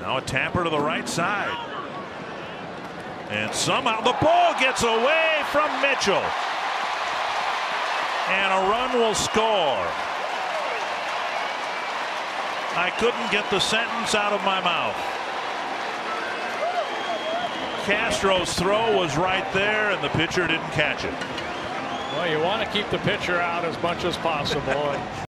Now a tapper to the right side. And somehow the ball gets away from Mitchell. And a run will score. I couldn't get the sentence out of my mouth. Castro's throw was right there, and the pitcher didn't catch it. Well, you want to keep the pitcher out as much as possible.